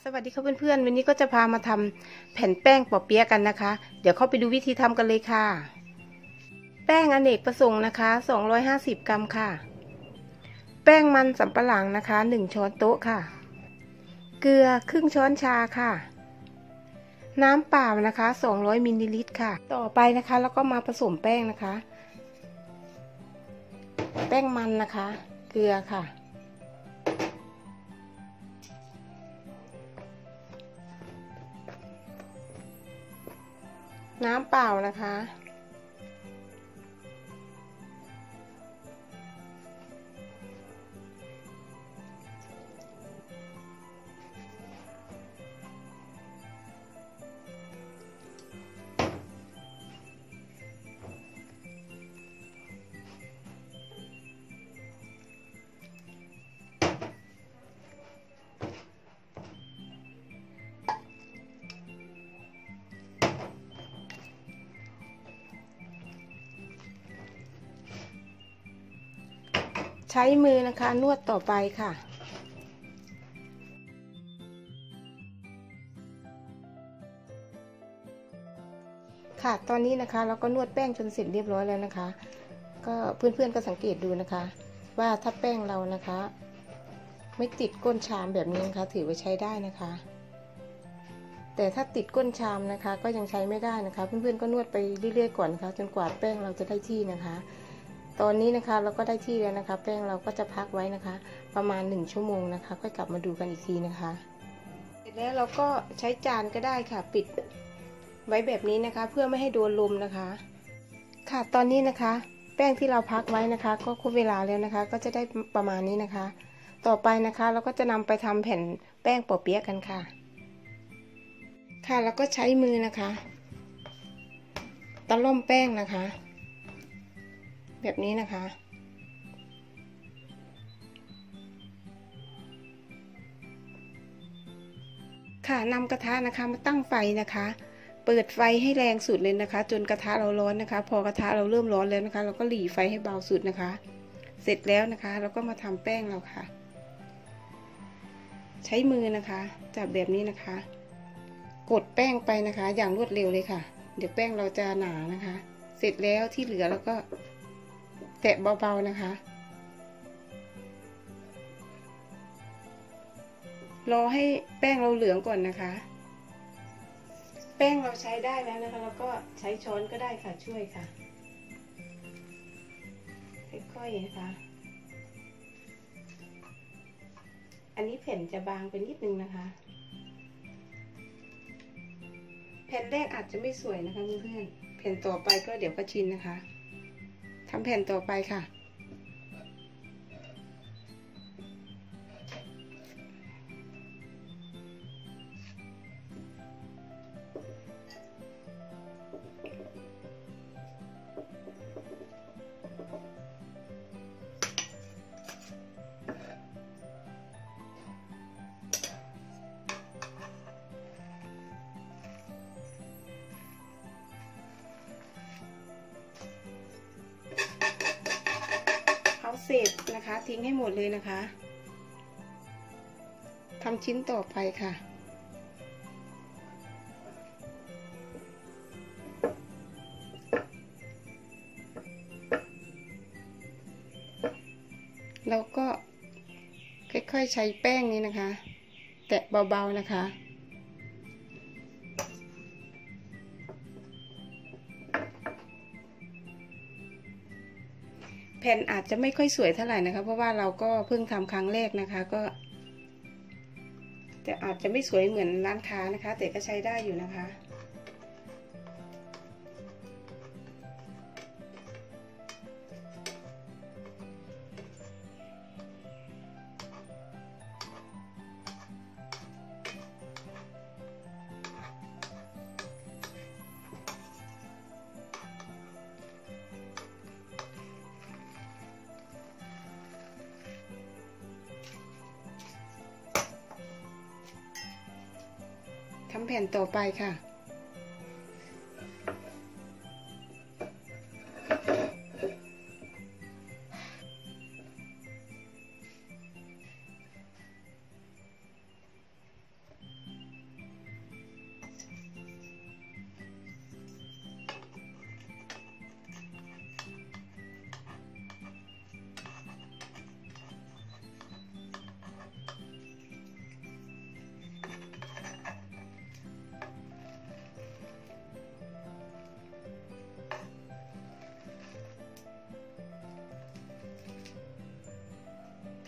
สวัสดีครับเพื่อนๆ วันนี้ก็จะพามาทำแผ่นแป้งปอเปี๊ยะกันนะคะ เดี๋ยวเข้าไปดูวิธีทำกันเลยค่ะ แป้งอเนกประสงค์นะคะ 250 กรัมค่ะ แป้งมันสำปะหลังนะคะ 1 ช้อนโต๊ะค่ะ เกลือครึ่งช้อนชาค่ะ น้ำเปล่านะคะ 200มิลลิลิตรค่ะ ต่อไปนะคะแล้วก็มาผสมแป้งนะคะ แป้งมันนะคะ เกลือค่ะ น้ำเปล่านะคะ ใช้มือนะคะนวดต่อไปค่ะ ค่ะตอนนี้นะคะเราก็นวดแป้งจนเสร็จเรียบร้อยแล้วนะคะ ก็เพื่อนๆก็สังเกตดูนะคะ ว่าถ้าแป้งเรานะคะ ไม่ติดก้นชามแบบนี้นะคะถือว่าใช้ได้นะคะ แต่ถ้าติดก้นชามนะคะ ก็ยังใช้ไม่ได้นะคะ เพื่อนๆก็นวดไปเรื่อยๆก่อนนะคะ จนกว่าแป้งเราจะได้ที่นะคะ ตอนนี้นะคะเราก็ได้ที่แล้วนะคะ แป้งเราก็จะพักไว้นะคะ ประมาณ 1 ชั่วโมงนะคะ ค่อยกลับมาดูกันอีกทีนะคะ เสร็จแล้วเราก็ใช้จานก็ได้ค่ะ ปิดไว้แบบนี้นะคะ เพื่อไม่ให้โดนลมนะคะ ค่ะตอนนี้นะคะ แป้งที่เราพักไว้นะคะ ก็ครบเวลาแล้วนะคะ ก็จะได้ประมาณนี้นะคะ ต่อไปนะคะเราก็จะนำไปทำแผ่นแป้งปอเปี๊ยะกันค่ะ ค่ะแล้วก็ใช้มือนะคะตะล่อมแป้งนะคะ แบบนี้นะคะ ค่ะนำกระทะนะคะมาตั้งไฟนะคะ เปิดไฟให้แรงสุดเลยนะคะ จนกระทะเราร้อนนะคะ พอกระทะเราเริ่มร้อนแล้วนะคะ เราก็หลีไฟให้เบาสุดนะคะ เสร็จแล้วนะคะ เราก็มาทำแป้งเราค่ะ ใช้มือนะคะจับแบบนี้นะคะ กดแป้งไปนะคะ อย่างรวดเร็วเลยค่ะ เดี๋ยวแป้งเราจะหนานะคะ เสร็จแล้วที่เหลือเราก็ แตะเบาๆนะคะ รอให้แป้งเราเหลืองก่อนนะคะ แป้งเราใช้ได้แล้วนะคะ แล้วก็ใช้ช้อนก็ได้ค่ะช่วยค่ะค่อยๆนะคะ อันนี้แผ่นจะบางไปนิดนึงนะคะ แผ่นแรกอาจจะไม่สวยนะคะเพื่อนๆแผ่นต่อไปก็เดี๋ยวก็ชินนะคะ ทำแผ่นต่อไปค่ะ ษนะคะ ทิ้งให้หมดเลยนะคะทำชิ้นต่อไปค่ะแล้วก็ค่อยๆใช้แป้งนี้นะคะ แตะเบาๆนะคะ แผ่นอาจจะไม่ค่อยสวยเท่าไหร่นะคะ เพราะว่าเราก็เพิ่งทำครั้งแรกนะคะก็จะอาจจะไม่สวยเหมือนร้านค้านะคะ แต่ก็ใช้ได้อยู่นะคะ ทำแผ่นต่อไปค่ะ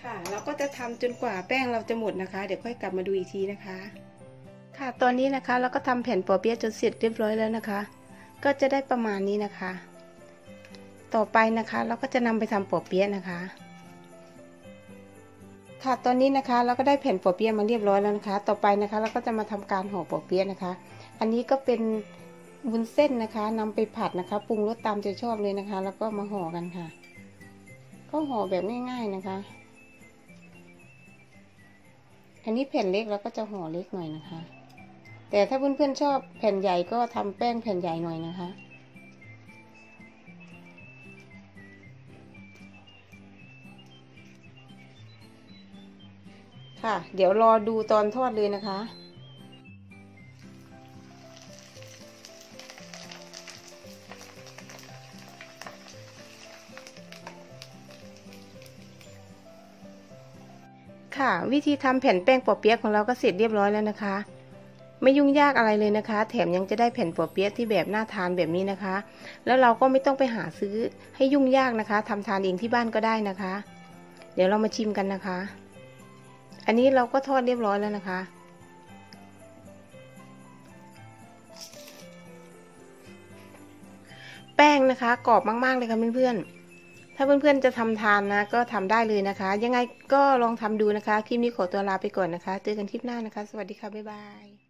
ค่ะ เราก็จะทำจนกว่าแป้งเราจะหมดนะคะ เดี๋ยวค่อยกลับมาดูอีกทีนะคะ ค่ะ ตอนนี้นะคะเราก็ทำแผ่นปอเปี๊ยะจนเสร็จเรียบร้อยแล้วนะคะ ก็จะได้ประมาณนี้นะคะ ต่อไปนะคะเราก็จะนำไปทำปอเปี๊ยะนะคะ ค่ะ ตอนนี้นะคะเราก็ได้แผ่นปอเปี๊ยะมาเรียบร้อยแล้วนะคะ ต่อไปนะคะ เราก็จะมาทำการห่อปอเปี๊ยะนะคะ อันนี้ก็เป็นวุ้นเส้นนะคะนำไปผัดนะคะ ปรุงรสตามใจชอบเลยนะคะ แล้วก็มาห่อกันค่ะ ก็ห่อแบบง่าย ๆนะคะ อันนี้แผ่นเล็กแล้วก็จะห่อเล็กหน่อยนะคะ แต่ถ้าเพื่อนๆชอบแผ่นใหญ่ก็ทำแป้งแผ่นใหญ่หน่อยนะคะ ค่ะ เดี๋ยวรอดูตอนทอดเลยนะคะ ค่ะ วิธีทำแผ่นแป้งปอเปี๊ยะของเราก็เสร็จเรียบร้อยแล้วนะคะ ไม่ยุ่งยากอะไรเลยนะคะ แถมยังจะได้แผ่นปอเปี๊ยะที่แบบน่าทานแบบนี้นะคะ แล้วเราก็ไม่ต้องไปหาซื้อให้ยุ่งยากนะคะทำทานเองที่บ้านก็ได้นะคะ เดี๋ยวเรามาชิมกันนะคะ อันนี้เราก็ทอดเรียบร้อยแล้วนะคะ แป้งนะคะกรอบมากๆเลยค่ะเพื่อนๆ ถ้าเพื่อนๆจะทำทานนะ ก็ทำได้เลยนะคะ ยังไงก็ลองทำดูนะคะ คลิปนี้ขอตัวลาไปก่อนนะคะ เจอกันคลิปหน้านะคะ สวัสดีค่ะ บ๊ายบาย